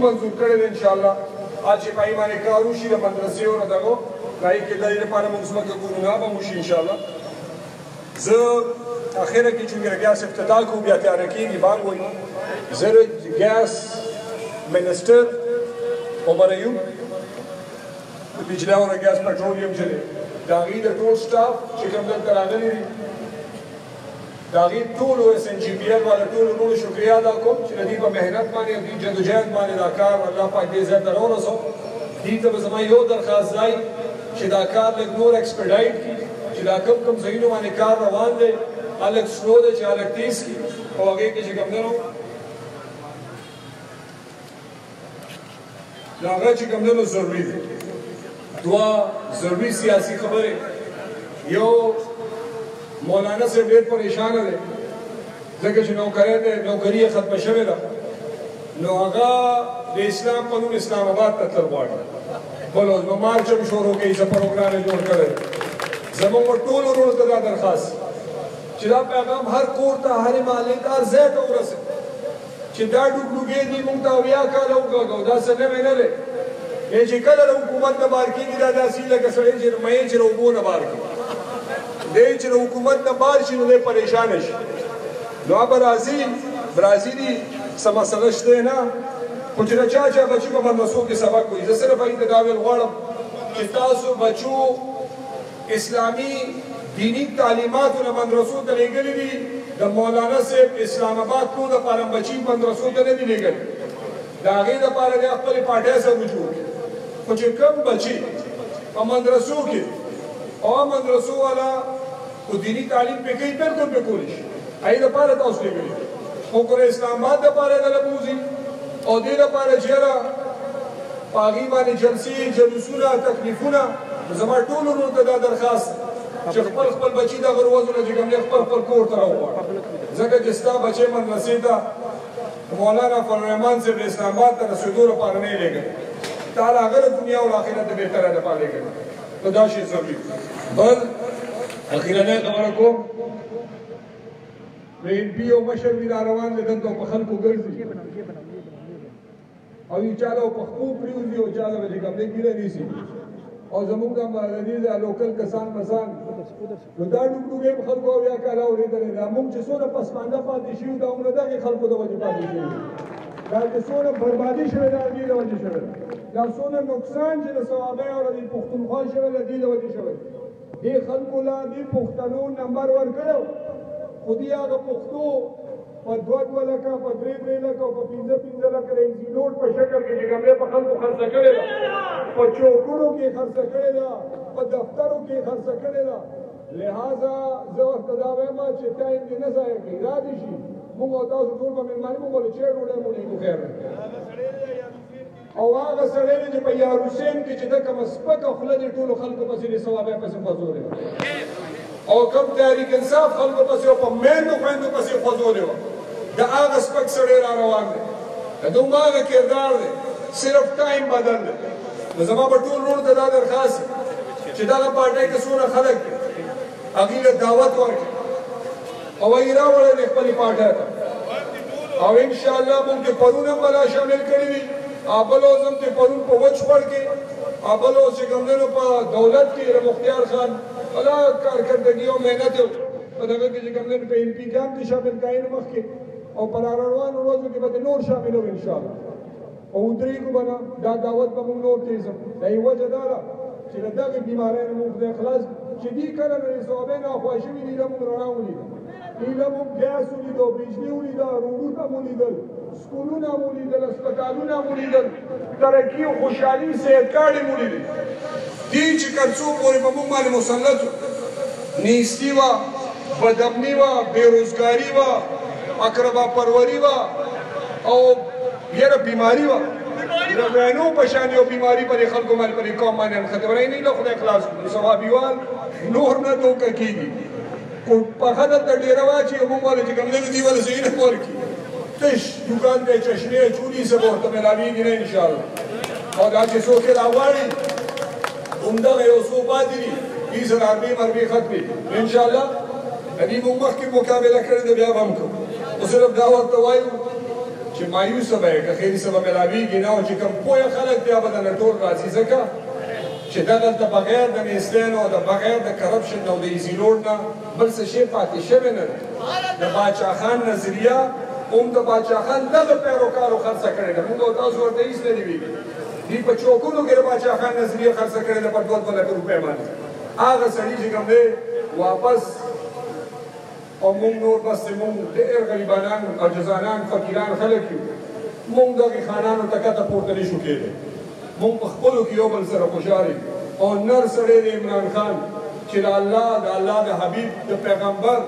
منظور کړی دی انشاالله ا چی پای باندې کار وشی د مدرسې او دغه پای کې دای لپاره موږ زمکه کورونه به موشي انشاالله زه اخره کې چې بیا څه افتتاح کو بیا تیار کیږي بانګ وای زره ګیس منسٹر عمر ایوب د بجلی او ګیس پټرولیم چې دا غي د ټول سټاف چې کوم دلته راغلي دي د هغې ټولو ایس این جي پي ایل والا ټولو مړو شکریه ادا کوم چې د دوی په محنت باندې او دوی جدوجهد باندې دا کار الله پاک دې ځای ته راورسو دوی ته به زما یو درخواست دا وي چې دا کار لږ نور ایکسپیډایټ کړي چې دا کوم کوم ځایونو باندې کار روان دی هلک سلو دی چې هلک تیز کړي او هغې کې چې کوم دی نو نو هغه چې کوم نه ضروري دي دوا ضروري سیاسي خبره یو مولانا سے ډېر پریشان دی ځکه چې نوکری دی نوکری یې ختمه شوې ده نو هغه د اسلام په نوم اسلام آباد ته تلل غواړي بلو نو مارچ هم شروع کوي زه پروګرام یې جوړ کړی زموږ ټول ورونو ته دا درخواست چې دا پیغام هر کور ته هرې محلې ته هر ځای ته ورسوي چې دا ډوګډوګې دي موږ ته اویا کاله وکاږه او دا څه نوی نه دی دی چې کله له حکومت نه بار کېږي دا داسې وي لکه سړی چې مئې چې له اوبو نه بار کړي دی چې له حکومت نه بار شي نو دی پریشانه شي نو هغه به راځي برازي دي څه مسله شته نه خو چې د چا چا بچي په مدرسو کې سبق وایي زه صرف هغوی ته دا ویل غواړم چې تاسو بچو اسلامي دیني تعلیماتو له مدرسو ته لیږلي دي د مولانا صیب اسلام اباد کور د پاره بچي مدرسو ته نه دي لیږلي د هغې د پاره د خپل پاټې سره جوړ کړي خو چې کم بچي په مدرسو کې او مدرسو والا او دینی تعلیم په کې بالکل به کولی شي اې د پاره تاسو لګي خو کور اسلام آباد د پاره د لبوزي او دې لپاره چې یاره په هغې باندې جلسې، جلوسونه، تکلیفونه، نو زما ټولو ورونو ته دا درخواست دی چې خپل خپل بچي دغه ورځو نه چې کوم دی خپل خپل کور ته راوغواړه، ځکه چې ستا بچی مدرسې ته د مولانا فضل الرحمن صاحب د اسلام آباد ته رسېدو لپاره نه یې لېږلی، تا د هغه د دنیا او آخرت د بهترۍ لپاره لېږلی دی، نو دا شی ضروري دی. بل اخیرنۍ خبره کوم. د ایم پی او مشر وی را روان دی دلته په خلکو ګرځي او یو چاله په خپو پریوزي او چاله به کوم نه ګیره نیسی او زمونږ د مدني د لوکل کسان مسان نو دا ډوګډوګې خلکو او یا کاله اورې درې دا موږ چې څونه پسمانده پاتې شي دا عمر دغه خلکو د وجه پاتې شي دا چې څونه بربادي شوه دا دې د وجه شوه دا څونه نقصان چې د ثوابه او د پښتونخوا شوه د دې د وجه شوه دې خلکو له دې پښتنو نمبر ورکړو خو دې هغه پښتو په دوه دوه لکه په درې درې لکه او په پنځه پنځه لکه د ایزي نوټ په شکل کې چې کوم دی په خلکو خرڅه کړې ده په چوکونو کې خرڅه کړې ده په دفترو کې خرڅه کړې ده لہذا زه ورته دا وایم چې ټایم دې نه ضایع کړي را دي شي موږ تاسو ټول به مېلمانه موږ له چیر ډوډۍ مو نه خیر او هغه سړی دی چې په یار حسین کې چې د کوم سپکه خوله دی ټولو خلکو پسې دی ثواب یې پسې خوځولې وه او کوم تحریک انصاف خلکو پسې او په میندو خویندو پسې خوځولې وه د هغه سپک سړی را روان دی د ده هماغه کردار دی صرف ټایم بدل دی نو زما به ټول وروڼو ته دا درخواست چې دغه پارټۍ کې څونه خلک دي هغوی له دعوت ورکړي او یې راوړی دی خپل پاټه ته او ان شاء الله مونږ کې پرون هم بلا شامل کړی وي ابل اوس هم کې پرون په وچ خړ کې ابل اوس چې ګمندنو په دولت کې د مختیار خان بلا کارکردګي او مهنت او په دغه کې چې ګمندن په ایم پی کې هم کې شامل کاین مخ کې او پر روانو ورځو کې به نور شامل وي ان شاء الله او ودرېږو به نه، دا دعوت به موږ نور تېزه کړو، دا یې وجه دا ده چې له دغې بیمارۍ نه مو خدای خلاص کړي، چې دې کله نه دې صحابه نه اخوا شوي دي، ایله موږ رڼا ولیده، ایله موږ ګیاس ولید او بجلي ولیده، روډونه مو لیدل، سکولونه مو لیدل، هسپتالونه مو لیدل، ترقي او خوشحالي، صحت کارډې مو لیدې. دي چي تر څو پوري په موږ باندي مسلط وو، نيستي وه، بدامني وه، بي روزګاري وه، اقربا پروري وه او يره بيماري وه، د وينو په شان يو بيماري په دي خلکو باندي په دي قوم باندي نښتي وه، نه يې نه له خدای خلاص کړو، نو صوابيوال نور نه دوکه کيږي. خو پخه دلته ډېره وه چې موږ ولې چې کوم دی ولې زه یې نه ورکړي تش دکان دی چشمې چولي څه به ورته ملاوېږي نه انشاءالله او دا چې څوک یې راغواړي همدغه یو څو پاتې دي دې سره عربې مربې ختمې انشاءالله دې موږ مخکې مقابله کړې ده بیا به هم کوو خو صرف دا ورته وایو چې مایوسه به یې که خیري څه به ملاوېږي نه او چې کوم پوه خلک بیا به درنه ټول راځي ځکه چې دا دلته بغیر د نیستین او د بغیر د کرپشن او د ایزی لوډ نه بل څه شی پاتې شوی نه دی. د باچا خان نظریه هم د باچا خان دغه پیروکارو خرڅه کړې ده، موږ او تاسو ورته هیڅ نه دي ویلي. دوی په چوکونو کې د باچا خان نظریه خرڅه کړې ده په دوه دوه لکه روپۍ باندې. هغه سړي چې کوم دی واپس. او مونږ نور بس چې مونږ ډېر غریبانان، عاجزانان، فقیران خلک یو، مونږ دغې خانانو ته کښته پورته نه شو کېدای. مونږ په خپلو کې یو بل سره خوشحاله یو او نر سړی دی عمران خان چې د الله، د الله د حبیب، د پیغمبر،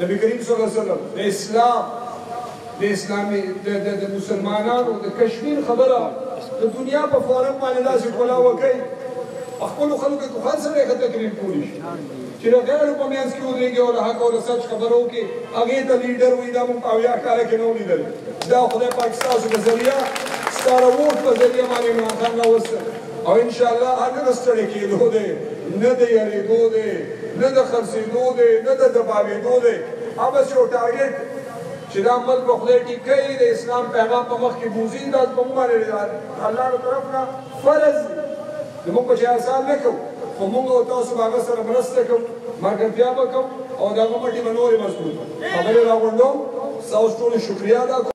نبي کریم صلی الله علیه وسلم، د اسلام، د اسلامي، د مسلمانانو د کشمیر خبره د دنیا په فورم باندې داسې ښکلاوه کوي، په خپلو خلکو کې خو هر سړی ښه تقریر کولی شي. چې د غیرو په منځ کې ودرېږي او د حق او د سچ خبره وکړي، هغې ته لیډر وایي، دا موږ په اویا کاله کې نه وو لیدلی، دا خدای پاک ستاسو په ذریعه، ستا د ووټ په ذریعه باندې عمران خان راوستی او ان شاء الله نه د ستړی کېدو دی، نه د یرېدو دی، نه د خرڅېدو دی، نه د دباوېدو دی، هغسې یو ټارګېټ چې دا ملک به خدای ټینګ کړي، د اسلام پیغام به مخکې بوځي، دا زموږ باندې د الله له طرف نه فرض دی. نو موږ به جهازان نه کوو، خو موږ او تاسو به هغه سره مرسته کوو، ملګرتیا به کوو او د هغه مټې به نورې مضبوطوو. خبرې راغونډوم، ستاسو ټولو شکریه ادا کوم.